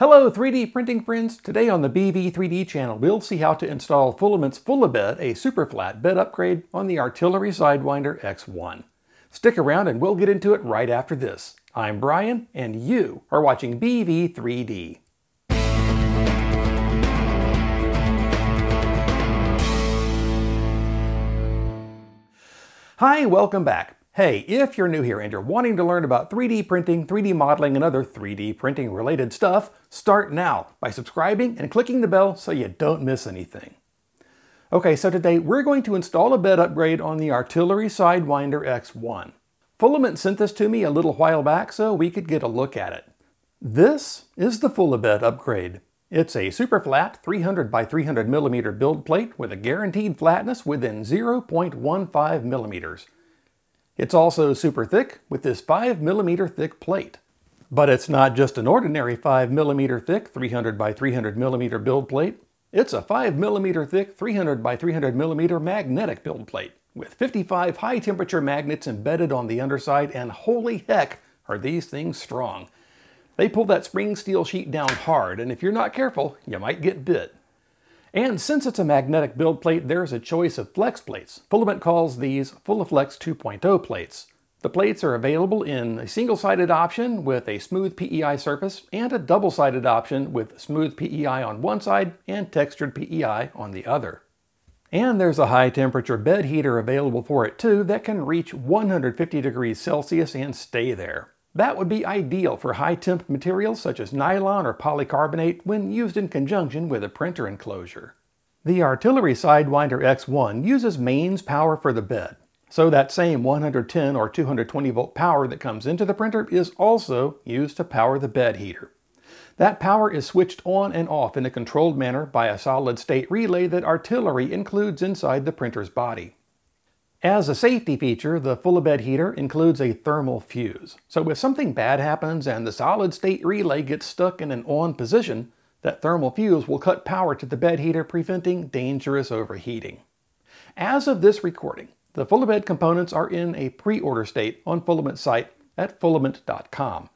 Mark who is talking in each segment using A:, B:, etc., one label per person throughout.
A: Hello 3D printing friends! Today on the BV3D channel we'll see how to install Fulament's Fula-Bed, a super flat bed upgrade on the Artillery Sidewinder X1. Stick around and we'll get into it right after this. I'm Bryan and you are watching BV3D. Hi, welcome back. Hey, if you're new here and you're wanting to learn about 3D printing, 3D modeling, and other 3D printing related stuff, start now by subscribing and clicking the bell so you don't miss anything. Okay, so today we're going to install a bed upgrade on the Artillery Sidewinder X1. Fulament sent this to me a little while back so we could get a look at it. This is the Fula-Bed upgrade. It's a super flat 300 by 300 millimeter build plate with a guaranteed flatness within 0.15 millimeters. It's also super thick with this 5mm thick plate. But it's not just an ordinary 5mm thick 300 by 300 millimeter build plate. It's a 5mm thick 300 by 300 millimeter magnetic build plate with 55 high temperature magnets embedded on the underside and holy heck are these things strong. They pull that spring steel sheet down hard and if you're not careful you might get bit. And since it's a magnetic build plate, there's a choice of flex plates. Fulament calls these Fula-Flex 2.0 plates. The plates are available in a single-sided option with a smooth PEI surface and a double-sided option with smooth PEI on one side and textured PEI on the other. And there's a high temperature bed heater available for it too that can reach 150 degrees Celsius and stay there. That would be ideal for high-temp materials such as nylon or polycarbonate when used in conjunction with a printer enclosure. The Artillery Sidewinder X1 uses mains power for the bed, so that same 110 or 220 volt power that comes into the printer is also used to power the bed heater. That power is switched on and off in a controlled manner by a solid-state relay that Artillery includes inside the printer's body. As a safety feature, the Fula-Bed heater includes a thermal fuse. So if something bad happens and the solid-state relay gets stuck in an on position, that thermal fuse will cut power to the bed heater, preventing dangerous overheating. As of this recording, the Fula-Bed components are in a pre-order state on Fulament's site at fulament.com.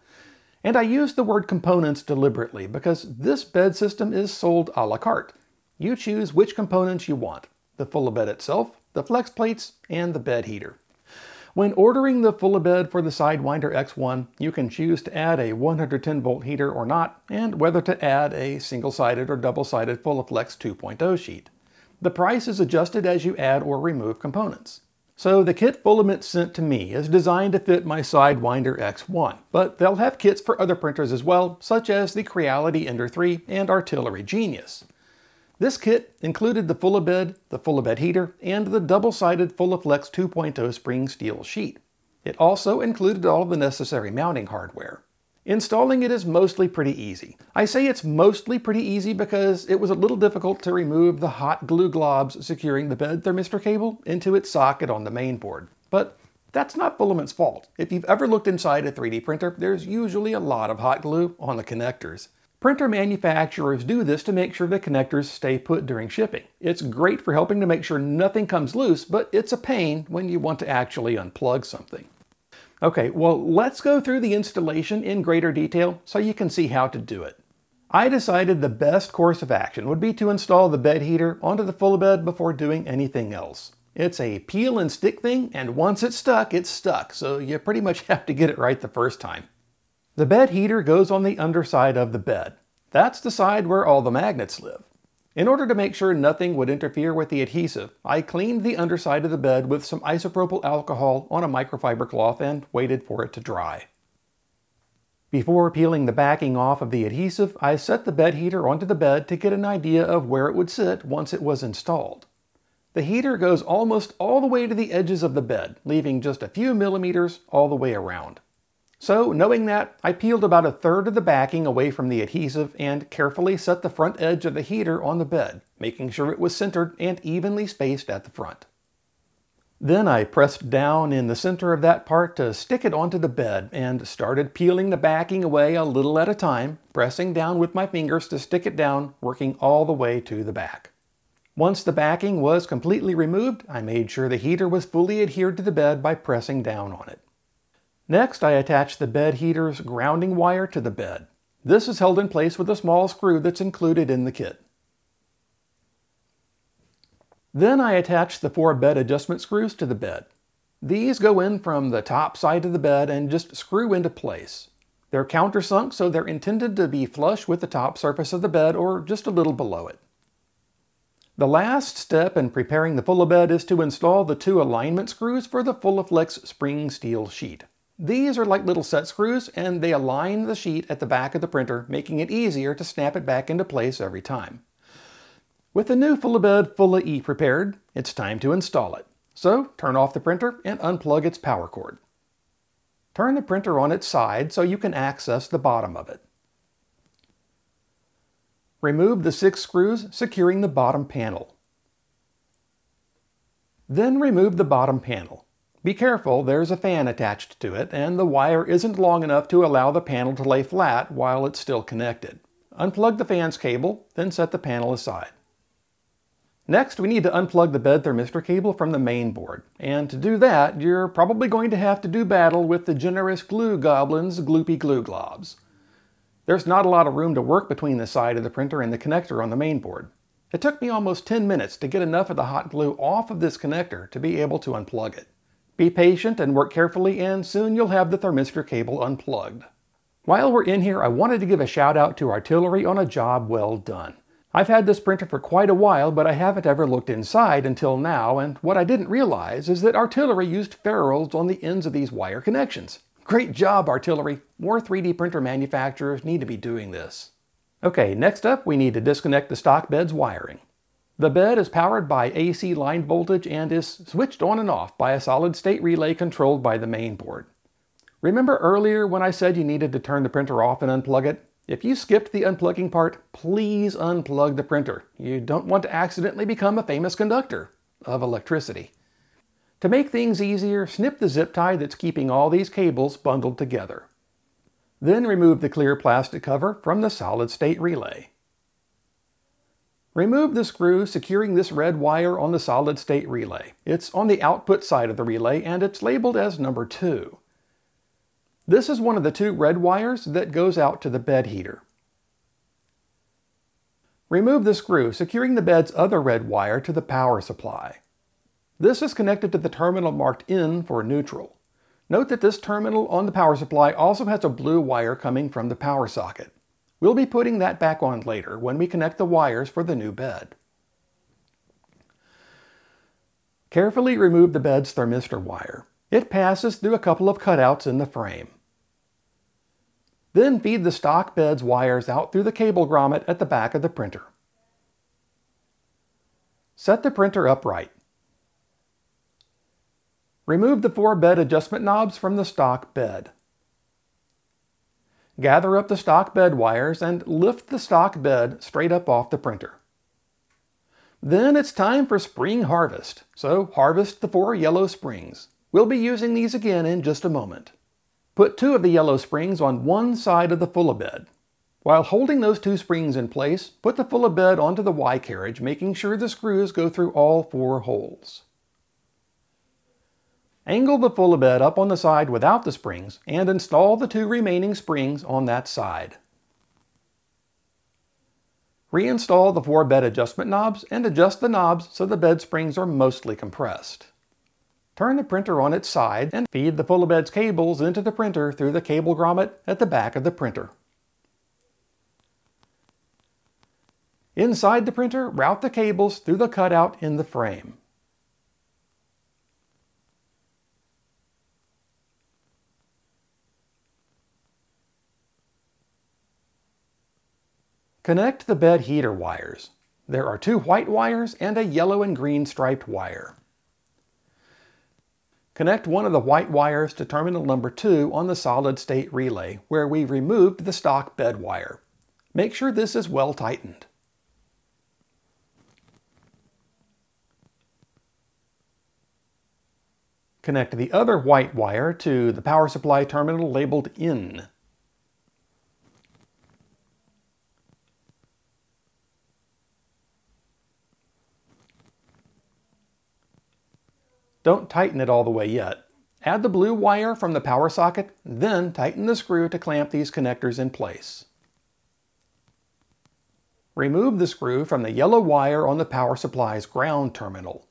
A: And I use the word components deliberately because this bed system is sold a la carte. You choose which components you want, the Fula-Bed itself, the flex plates, and the bed heater. When ordering the Fula-Bed for the Sidewinder X1, you can choose to add a 110 volt heater or not, and whether to add a single-sided or double-sided Fula-Flex 2.0 sheet. The price is adjusted as you add or remove components. So the kit Fulament sent to me is designed to fit my Sidewinder X1, but they'll have kits for other printers as well, such as the Creality Ender 3 and Artillery Genius. This kit included the Fula-Bed, the Fula-Bed heater, and the double-sided Fula-Flex 2.0 spring steel sheet. It also included all the necessary mounting hardware. Installing it is mostly pretty easy. I say it's mostly pretty easy because it was a little difficult to remove the hot glue globs securing the bed thermistor cable into its socket on the mainboard. But that's not Fulament's fault. If you've ever looked inside a 3D printer, there's usually a lot of hot glue on the connectors. Printer manufacturers do this to make sure the connectors stay put during shipping. It's great for helping to make sure nothing comes loose, but it's a pain when you want to actually unplug something. Okay, well let's go through the installation in greater detail so you can see how to do it. I decided the best course of action would be to install the bed heater onto the full bed before doing anything else. It's a peel and stick thing, and once it's stuck, it's stuck, so you pretty much have to get it right the first time. The bed heater goes on the underside of the bed. That's the side where all the magnets live. In order to make sure nothing would interfere with the adhesive, I cleaned the underside of the bed with some isopropyl alcohol on a microfiber cloth and waited for it to dry. Before peeling the backing off of the adhesive, I set the bed heater onto the bed to get an idea of where it would sit once it was installed. The heater goes almost all the way to the edges of the bed, leaving just a few millimeters all the way around. So, knowing that, I peeled about a third of the backing away from the adhesive and carefully set the front edge of the heater on the bed, making sure it was centered and evenly spaced at the front. Then I pressed down in the center of that part to stick it onto the bed and started peeling the backing away a little at a time, pressing down with my fingers to stick it down, working all the way to the back. Once the backing was completely removed, I made sure the heater was fully adhered to the bed by pressing down on it. Next, I attach the bed heater's grounding wire to the bed. This is held in place with a small screw that's included in the kit. Then I attach the four bed adjustment screws to the bed. These go in from the top side of the bed and just screw into place. They're countersunk, so they're intended to be flush with the top surface of the bed or just a little below it. The last step in preparing the Fula-Bed is to install the two alignment screws for the Fula-Flex spring steel sheet. These are like little set screws and they align the sheet at the back of the printer, making it easier to snap it back into place every time. With the new Fula-Bed Fulla E prepared, it's time to install it. So turn off the printer and unplug its power cord. Turn the printer on its side so you can access the bottom of it. Remove the six screws securing the bottom panel. Then remove the bottom panel. Be careful, there's a fan attached to it, and the wire isn't long enough to allow the panel to lay flat while it's still connected. Unplug the fan's cable, then set the panel aside. Next, we need to unplug the bed thermistor cable from the main board. And to do that, you're probably going to have to do battle with the generous glue goblin's gloopy glue globs. There's not a lot of room to work between the side of the printer and the connector on the main board. It took me almost 10 minutes to get enough of the hot glue off of this connector to be able to unplug it. Be patient and work carefully and soon you'll have the thermistor cable unplugged. While we're in here, I wanted to give a shout out to Artillery on a job well done. I've had this printer for quite a while, but I haven't ever looked inside until now, and what I didn't realize is that Artillery used ferrules on the ends of these wire connections. Great job, Artillery! More 3D printer manufacturers need to be doing this. Okay, next up we need to disconnect the stock bed's wiring. The bed is powered by AC line voltage and is switched on and off by a solid-state relay controlled by the main board. Remember earlier when I said you needed to turn the printer off and unplug it? If you skipped the unplugging part, please unplug the printer. You don't want to accidentally become a famous conductor of electricity. To make things easier, snip the zip tie that's keeping all these cables bundled together. Then remove the clear plastic cover from the solid-state relay. Remove the screw securing this red wire on the solid-state relay. It's on the output side of the relay and it's labeled as number 2. This is one of the two red wires that goes out to the bed heater. Remove the screw securing the bed's other red wire to the power supply. This is connected to the terminal marked in for neutral. Note that this terminal on the power supply also has a blue wire coming from the power socket. We'll be putting that back on later when we connect the wires for the new bed. Carefully remove the bed's thermistor wire. It passes through a couple of cutouts in the frame. Then feed the stock bed's wires out through the cable grommet at the back of the printer. Set the printer upright. Remove the four bed adjustment knobs from the stock bed. Gather up the stock bed wires and lift the stock bed straight up off the printer. Then it's time for spring harvest, so harvest the four yellow springs. We'll be using these again in just a moment. Put two of the yellow springs on one side of the Fula-Bed. While holding those two springs in place, put the Fula-Bed onto the Y carriage, making sure the screws go through all four holes. Angle the Fula-Bed up on the side without the springs and install the two remaining springs on that side. Reinstall the four bed adjustment knobs and adjust the knobs so the bed springs are mostly compressed. Turn the printer on its side and feed the Fula-Bed's cables into the printer through the cable grommet at the back of the printer. Inside the printer, route the cables through the cutout in the frame. Connect the bed heater wires. There are two white wires and a yellow and green striped wire. Connect one of the white wires to terminal number 2 on the solid state relay, where we removed the stock bed wire. Make sure this is well tightened. Connect the other white wire to the power supply terminal labeled IN. Don't tighten it all the way yet. Add the blue wire from the power socket, then tighten the screw to clamp these connectors in place. Remove the screw from the yellow wire on the power supply's ground terminal.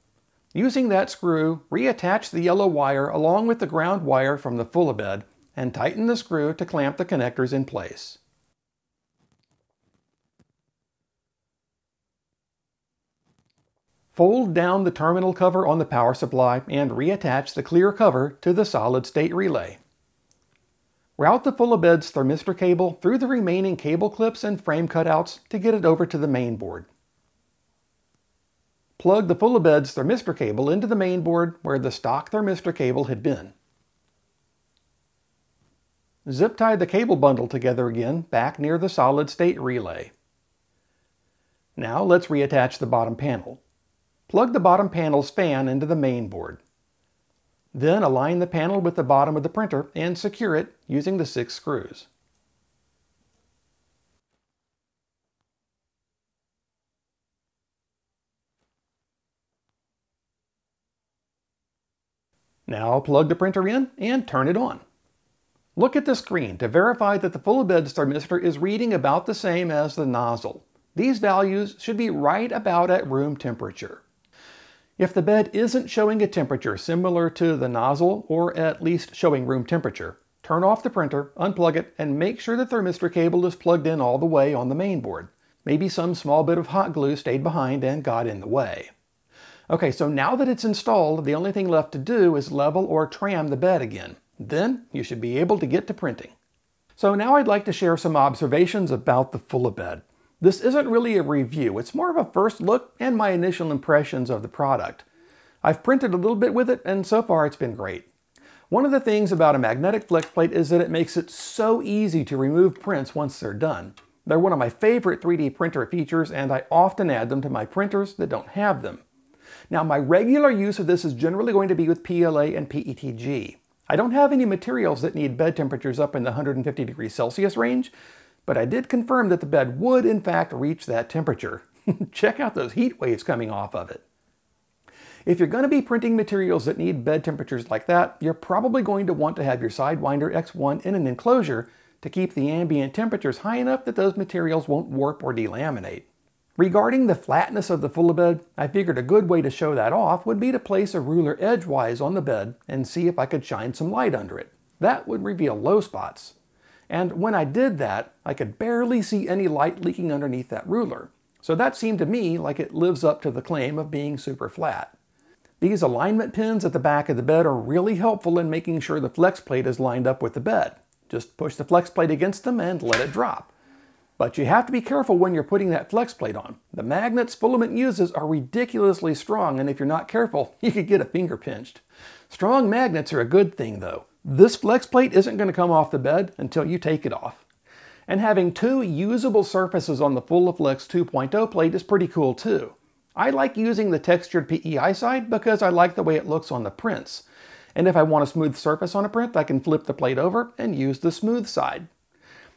A: Using that screw, reattach the yellow wire along with the ground wire from the full bed and tighten the screw to clamp the connectors in place. Fold down the terminal cover on the power supply and reattach the clear cover to the solid-state relay. Route the full Fula-Bed's thermistor cable through the remaining cable clips and frame cutouts to get it over to the main board. Plug the full Fula-Bed's thermistor cable into the main board where the stock thermistor cable had been. Zip tie the cable bundle together again back near the solid state relay. Now let's reattach the bottom panel. Plug the bottom panel's fan into the main board. Then align the panel with the bottom of the printer and secure it using the six screws. Now plug the printer in and turn it on. Look at the screen to verify that the full bed thermistor is reading about the same as the nozzle. These values should be right about at room temperature. If the bed isn't showing a temperature similar to the nozzle, or at least showing room temperature, turn off the printer, unplug it, and make sure the thermistor cable is plugged in all the way on the main board. Maybe some small bit of hot glue stayed behind and got in the way. Okay, so now that it's installed, the only thing left to do is level or tram the bed again. Then you should be able to get to printing. So now I'd like to share some observations about the Fula-Bed. This isn't really a review, it's more of a first look and my initial impressions of the product. I've printed a little bit with it and so far it's been great. One of the things about a magnetic flex plate is that it makes it so easy to remove prints once they're done. They're one of my favorite 3D printer features and I often add them to my printers that don't have them. Now my regular use of this is generally going to be with PLA and PETG. I don't have any materials that need bed temperatures up in the 150 degrees Celsius range, but I did confirm that the bed would in fact reach that temperature. Check out those heat waves coming off of it. If you're going to be printing materials that need bed temperatures like that, you're probably going to want to have your Sidewinder X1 in an enclosure to keep the ambient temperatures high enough that those materials won't warp or delaminate. Regarding the flatness of the Fula-Bed, I figured a good way to show that off would be to place a ruler edgewise on the bed and see if I could shine some light under it. That would reveal low spots. And when I did that, I could barely see any light leaking underneath that ruler. So that seemed to me like it lives up to the claim of being super flat. These alignment pins at the back of the bed are really helpful in making sure the flex plate is lined up with the bed. Just push the flex plate against them and let it drop. But you have to be careful when you're putting that flex plate on. The magnets Fulament uses are ridiculously strong and if you're not careful, you could get a finger pinched. Strong magnets are a good thing though. This flex plate isn't going to come off the bed until you take it off. And having two usable surfaces on the Fula-Flex 2.0 plate is pretty cool too. I like using the textured PEI side because I like the way it looks on the prints. And if I want a smooth surface on a print, I can flip the plate over and use the smooth side.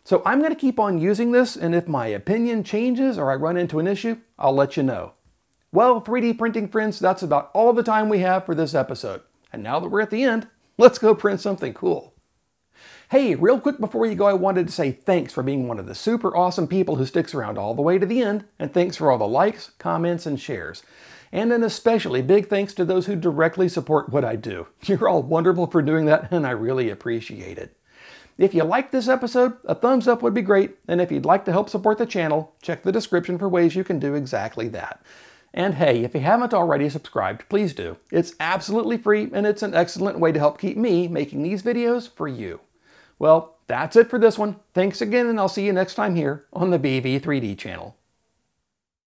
A: So I'm going to keep on using this, and if my opinion changes or I run into an issue, I'll let you know. Well, 3D printing friends, that's about all the time we have for this episode. And now that we're at the end, Let's go print something cool. Hey, real quick before you go, I wanted to say thanks for being one of the super awesome people who sticks around all the way to the end, and thanks for all the likes, comments, and shares. And an especially big thanks to those who directly support what I do. You're all wonderful for doing that, and I really appreciate it. If you liked this episode, a thumbs up would be great, and if you'd like to help support the channel, check the description for ways you can do exactly that. And hey, if you haven't already subscribed, please do. It's absolutely free and it's an excellent way to help keep me making these videos for you. Well, that's it for this one. Thanks again and I'll see you next time here on the BV3D channel.